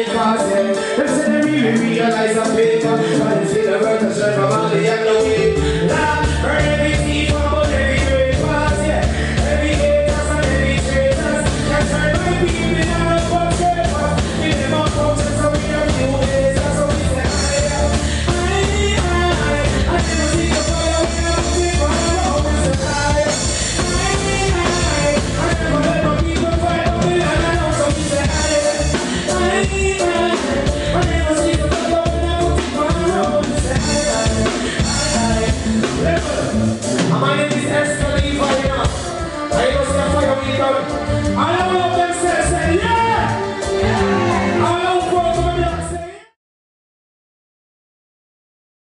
make us They said they really realize a paper. My name is S.